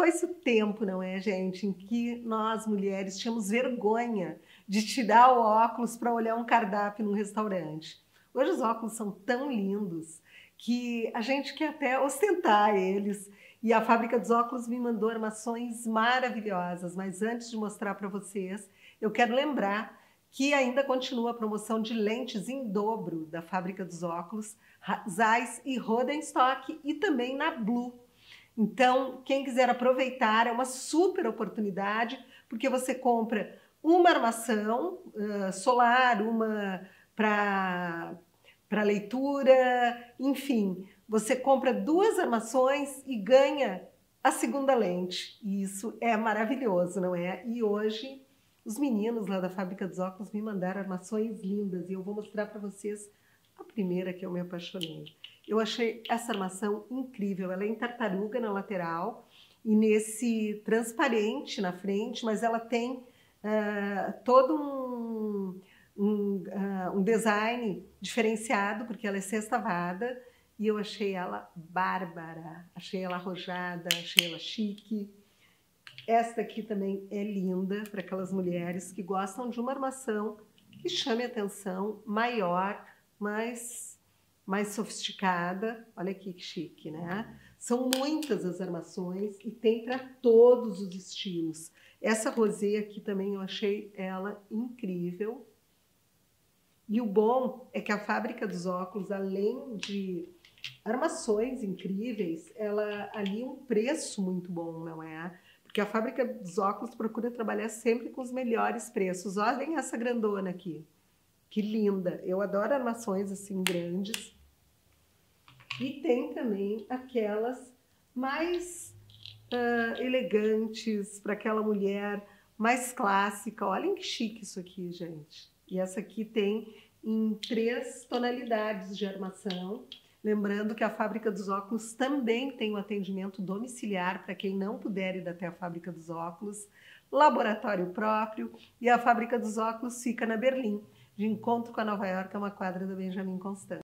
foi-se o tempo, não é, gente, em que nós mulheres tínhamos vergonha de tirar o óculos para olhar um cardápio num restaurante. Hoje os óculos são tão lindos que a gente quer até ostentar eles. E a fábrica dos óculos me mandou armações maravilhosas, mas antes de mostrar para vocês, eu quero lembrar que ainda continua a promoção de lentes em dobro da fábrica dos óculos, Zeiss e Rodenstock e também na Blue. Então, quem quiser aproveitar, é uma super oportunidade, porque você compra uma armação uh, solar, uma para leitura, enfim, você compra duas armações e ganha a segunda lente. E isso é maravilhoso, não é? E hoje os meninos lá da fábrica dos óculos me mandaram armações lindas e eu vou mostrar para vocês a primeira que eu me apaixonei. Eu achei essa armação incrível. Ela é em tartaruga na lateral e nesse transparente na frente, mas ela tem uh, todo um, um, uh, um, design diferenciado, porque ela é sextavada, e eu achei ela bárbara, achei ela arrojada, achei ela chique. Esta aqui também é linda para aquelas mulheres que gostam de uma armação que chame atenção, maior, mais, mais sofisticada. Olha aqui que chique, né? São muitas as armações e tem para todos os estilos. Essa rosé aqui também eu achei ela incrível. E o bom é que a fábrica dos óculos, além de armações incríveis, ela ali um preço muito bom, não é? Porque a fábrica dos óculos procura trabalhar sempre com os melhores preços. Olhem essa grandona aqui. Que linda! Eu adoro armações assim grandes. E tem também aquelas mais uh, elegantes para aquela mulher mais clássica. Olhem que chique isso aqui, gente. E essa aqui tem em três tonalidades de armação. Lembrando que a fábrica dos óculos também tem um atendimento domiciliar para quem não puder ir até a fábrica dos óculos, laboratório próprio, e a fábrica dos óculos fica na Berlim de encontro com a Nova York, é uma quadra da Benjamin Constant.